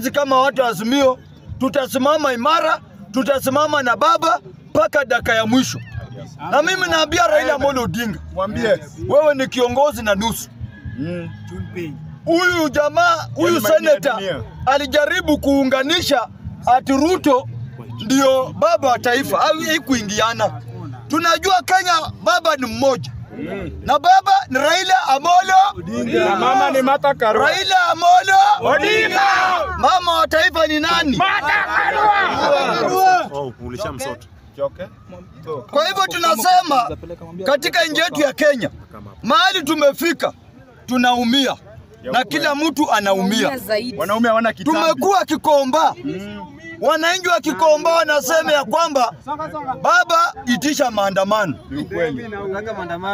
Sisi kama watu wa Azimio tutasimama imara, tutasimama na baba mpaka daka ya mwisho. Na mimi naambia Raila Amolo Odinga, Mwambie. wewe ni kiongozi na nusu. Huyu jamaa huyu Yaani seneta alijaribu kuunganisha ati Ruto ndio baba wa taifa, au kuingiana. Tunajua Kenya baba ni mmoja na baba ni Raila Amolo Odinga Na mama ni Martha Karua. Raila Amolo Odinga. Mama wa taifa ni nani? Oh. Kwa hivyo tunasema katika nchi yetu ya Kenya, mahali tumefika, tunaumia na kila mtu anaumia. Wanaume hawana kitambi. Tumekuwa Kikomba, wananchi wa Kikomba wanasema ya kwamba baba, itisha maandamano.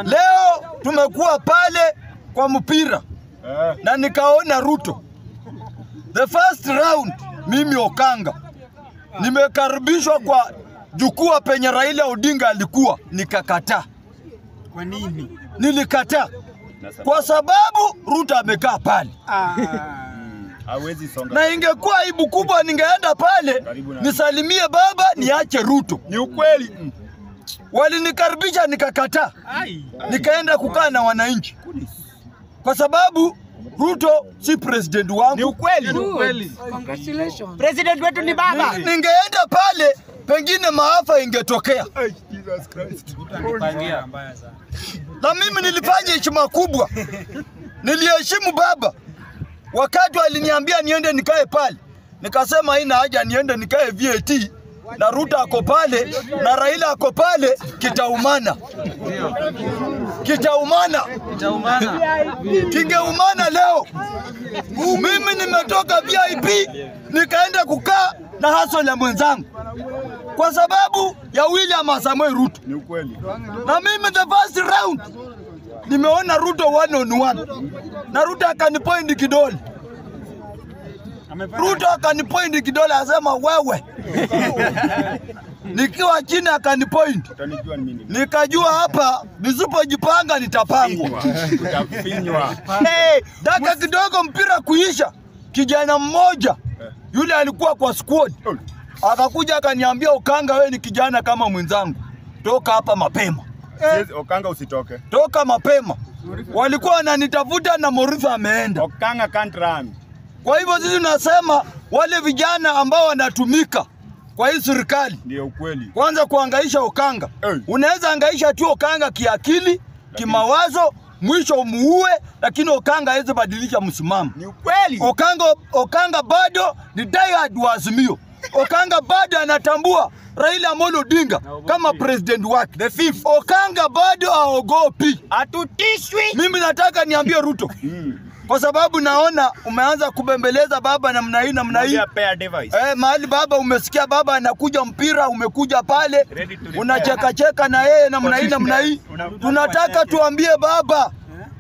Leo tumekuwa pale kwa mpira Eh. na nikaona Ruto. The first round, mimi Okanga nimekaribishwa kwa jukwaa penye Raila Odinga alikuwa, nikakataa. Kwa nini? Nilikataa kwa sababu Ruto amekaa pale, Hawezi songa. na ingekuwa aibu kubwa ningeenda pale nisalimie baba niache Ruto. Ni ukweli. Mm. Walinikaribisha nikakataa, nikaenda kukaa na wananchi kwa sababu Ruto si president wangu. Ni ukweli. Ni ukweli. Congratulations. President wetu ni baba. Ningeenda pale pengine maafa ingetokea, Jesus Christ. Pangia mbaya sana. na mimi nilifanya heshima kubwa, niliheshimu baba. Wakati aliniambia niende nikae pale, nikasema haina haja niende nikae VAT na Ruto ako pale na Raila ako pale, kitaumana, kitaumana, kingeumana leo. Mimi nimetoka VIP nikaenda kukaa na haso ya mwenzangu. Kwa sababu ya William Samoei Ruto, na mimi the first round nimeona Ruto one on one, na Ruto akanipoint kidole. Ruto akanipoint kidole, asema wewe, nikiwa chini akanipoint, nikajua hapa nisipojipanga nitapangwa. Utafinywa. Hey, daka kidogo mpira kuisha, kijana mmoja yule alikuwa kwa squad akakuja akaniambia, Okanga, wewe ni kijana kama mwenzangu, toka hapa mapema, Eh, Okanga usitoke. toka mapema. Walikuwa wananitafuta na Moritha ameenda. Okanga can't run. Kwa hivyo sisi tunasema wale vijana ambao wanatumika kwa hii serikali, Ndio ukweli. kwanza kuangaisha Okanga. Hey. Unaweza angaisha tu Okanga kiakili, kimawazo, mwisho muue lakini Okanga hawezi badilisha msimamo. Ni ukweli. Okanga, Okanga bado ni diehard wa Azimio. Okanga bado anatambua Raila Amolo Odinga kama president wake. The fifth. Okanga bado aogopi, Hatutishwi. Mimi nataka niambie Ruto Mm. kwa sababu naona umeanza kubembeleza baba namna hii namna hii. Eh, mahali baba umesikia baba anakuja mpira, umekuja pale unachekacheka na yeye namna hii namna hii. Tunataka tuambie baba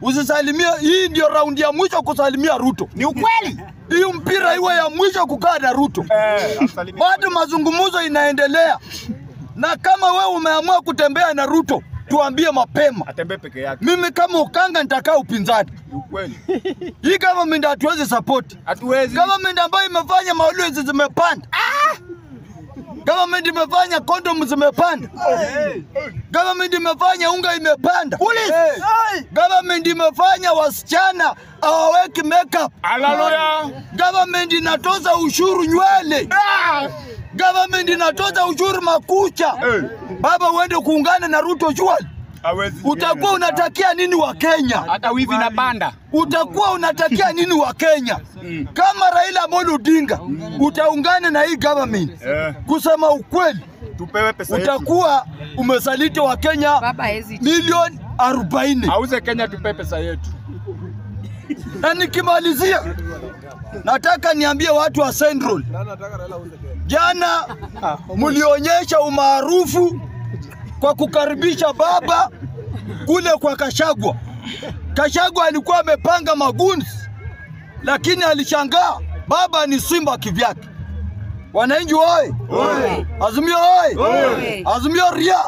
usisalimie, hii ndio raundi ya mwisho kusalimia Ruto. Ni ukweli. Hii mpira iwe ya mwisho kukaa na Ruto. Eh. Bado mazungumzo inaendelea, na kama we umeamua kutembea na Ruto, tuambie mapema. Atembee peke yake. Mimi kama Ukanga nitakaa upinzani. Ni ukweli. Hii government hatuwezi support. Hatuwezi. Government ambayo imefanya maulizi zimepanda. Government imefanya kondom zimepanda. Government imefanya unga imepanda. Police. Government imefanya wasichana hawaweki makeup. Haleluya. Government inatoza ushuru nywele. Government inatoza ushuru makucha. Baba, uende kuungana na Ruto Hawezi. Utakuwa unatakia nini wa Kenya? hata wivi na panda. utakuwa unatakia nini wa Kenya kama Raila Amolo Odinga utaungana na hii government? Eh, Kusema ukweli, tupewe pesa yetu. utakuwa umesaliti wa Kenya Baba milioni 40. Auze Kenya tupewe pesa yetu. Na nikimalizia, nataka niambie watu wa Central, jana mlionyesha umaarufu kwa kukaribisha baba kule kwa Kashagwa. Kashagwa alikuwa amepanga magunzi, lakini alishangaa baba ni simba kivyake. Wananchi oye! Azimio oye! Azimio ria!